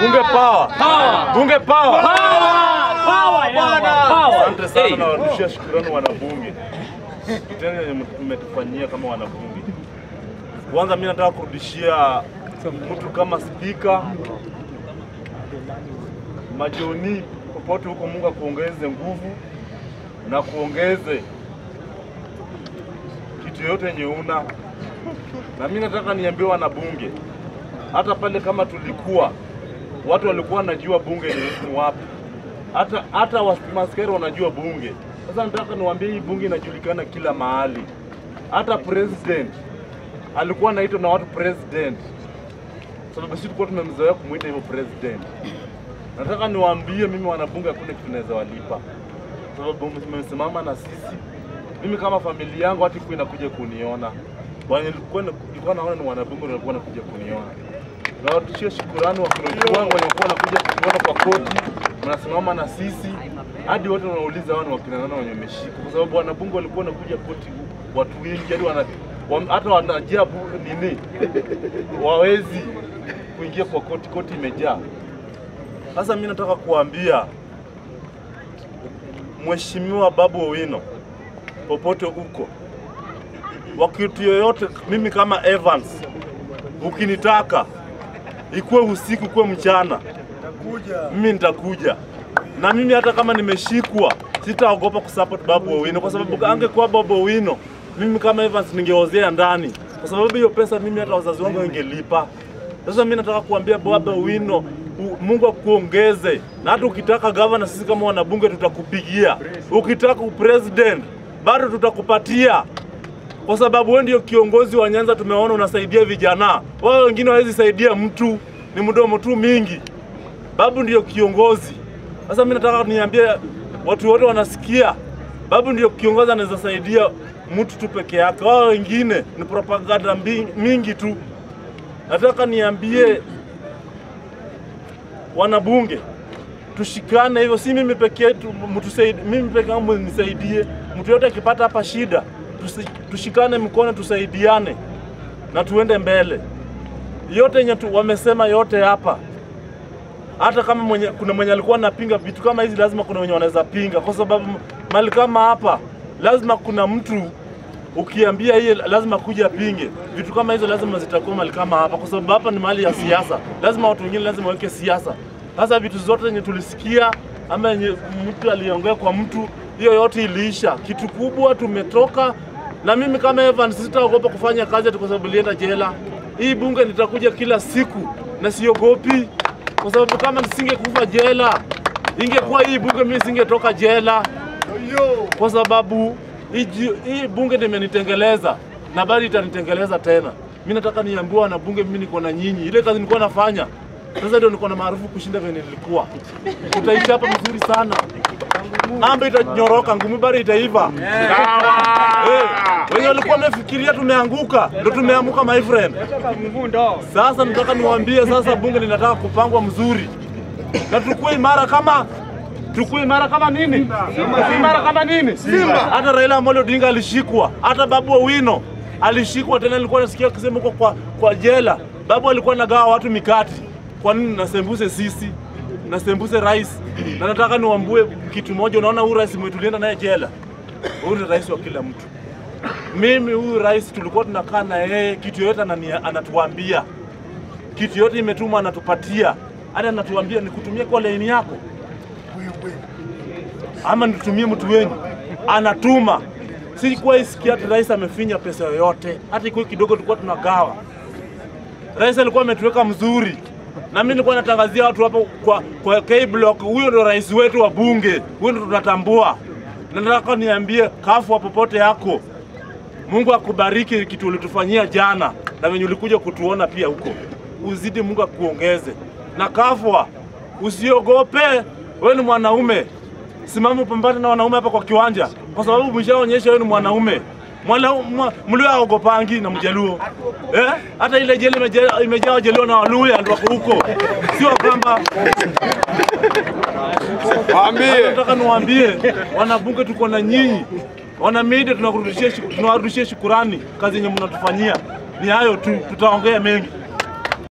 Bunge power. Power. Bunge power. Power. Power. Bwana. Asante sana na warudishia shukrani wanabunge. Kitendo mmetufanyia kama wanabunge. Kwanza mimi nataka kurudishia mtu kama spika Majoni popote huko, Mungu akuongeze nguvu na kuongeze kitu yote yenye una. Na mimi nataka niambie wanabunge, hata pale kama tulikuwa watu walikuwa wanajua bunge ni wapi, hata hata maskari wanajua bunge. Sasa nataka niwaambie hii bunge inajulikana kila mahali, hata president alikuwa anaitwa na watu president, sababu sisi tulikuwa tumemzoea kumwita hivyo president. Nataka niwaambie mimi wanabunge, hakuna kitu naweza walipa, sababu mmesimama na sisi. Mimi kama familia yangu hata inakuja kuniona, nilikuwa naona ni wanabunge walikuwa wanakuja kuniona. Nawatishia shukurani wakurugenzi wangu waliokuwa wanakuja kutuona kwa koti, mnasimama na sisi hadi wote wanauliza wao ni wakina nani wenye wameshika, kwa sababu wanabunge walikuwa wanakuja koti watu wengi hadi wana hata wanajabu nini wawezi kuingia kwa koti, koti imejaa. Sasa mimi nataka kuambia Mheshimiwa Babu Owino, popote uko, wakitu yoyote, mimi kama Evans, ukinitaka ikuwe usiku, kuwe mchana, mimi nitakuja. Na mimi hata kama nimeshikwa, sitaogopa kusupport Babu Owino, kwa sababu angekuwa Babu Owino, mimi kama Evans ningeozea ndani, kwa sababu hiyo pesa mimi hata wazazi wangu wangelipa. Sasa mimi nataka kuambia Babu Owino, Mungu akuongeze, na hata ukitaka gavana, sisi kama wanabunge tutakupigia. Ukitaka upresident, bado tutakupatia kwa sababu wewe ndio kiongozi wa Nyanza. Tumeona unasaidia vijana, wao wengine hawezi saidia mtu, ni mdomo tu mingi. Babu ndio kiongozi. Sasa mimi nataka niambie watu wote wanasikia, Babu ndio kiongozi, anaweza saidia mtu tu peke yake, wao wengine ni propaganda mingi tu. Nataka niambie wanabunge tushikane hivyo, si mimi peke yetu, mtusaidie, mimi peke yangu nisaidie. Mtu yote akipata hapa shida, tushikane mkono, tusaidiane na tuende mbele. Yote yenye wamesema yote hapa, hata kama mwenye, kuna mwenye alikuwa anapinga vitu kama hizi, lazima kuna wenye wanaweza pinga, kwa sababu mali kama hapa lazima kuna mtu ukiambia hiye lazima kuja pinge vitu kama hizo, lazima zitakuwa mali kama hapa, kwa sababu hapa ni mahali ya siasa. Lazima watu wengine lazima waweke siasa. Sasa vitu zote zenye tulisikia ama yenye mtu aliongea kwa mtu, hiyo yote iliisha. Kitu kubwa tumetoka, na mimi kama Evans sitaogopa kufanya kazi ati kwa sababu nilienda jela. Hii bunge nitakuja kila siku na siogopi, kwa sababu kama nisingekufa jela, ingekuwa hii bunge mimi singetoka jela kwa sababu hii hii bunge nimenitengeleza na bado itanitengeleza tena. Mimi nataka niambiwa na bunge, mimi niko na nyinyi, ile kazi nilikuwa nafanya sasa ndio niko na maarufu kushinda venye nilikuwa. Utaisha hapa mzuri sana, amba itanyoroka, ngumi bado itaiva. Sawa. Eh, wenye walikuwa wamefikiria tumeanguka, ndio tumeamuka my friend. Sasa nataka niwaambie, sasa bunge linataka kupangwa mzuri na tukue imara kama tukue imara kama nini? Simba. imara kama nini? Simba. Hata Raila Amolo Odinga alishikwa, hata Babu Owino alishikwa tena. Nilikuwa nasikia akisema huko kwa, kwa jela, Babu alikuwa anagawa watu mikati. Kwa nini nasembuse sisi? Nasembuse rais? Na nataka niwambue kitu moja, unaona huyu rais mwetu tulienda naye jela, huyu ni rais wa kila mtu. Mimi huyu rais tulikuwa tunakaa na yeye, kitu yoyote anatuambia, kitu yote imetuma anatupatia, hadi anatuambia nikutumie kwa laini yako. Ama nitumie mtu wenyu, anatuma. Sikuwa isikia ati rais amefinya pesa yoyote, hata ikuwa kidogo tulikuwa tunagawa. Rais alikuwa ametuweka mzuri, na mimi nilikuwa natangazia watu hapo kwa, kwa K block, huyo ndo rais wetu wa bunge, huyo ndo tunatambua. Na nataka niambie kafu popote yako, Mungu akubariki kitu ulitufanyia jana na venye ulikuja kutuona pia huko, uzidi Mungu akuongeze. Na kafwa, usiogope, wewe ni mwanaume, simama upambane na wanaume hapa kwa kiwanja, kwa sababu umeshaonyesha wewe ni mwanaume. Mlio aogopangi na mjaluo eh? Hata ile jeli imejaa wajaluo na waluya wako huko, sio kwamba Waambie. nataka niwaambie wanabunge, tuko na nyinyi, wana media, tunawarudishia shukurani kazi yenye mnatufanyia. Ni hayo tu, tutaongea mengi.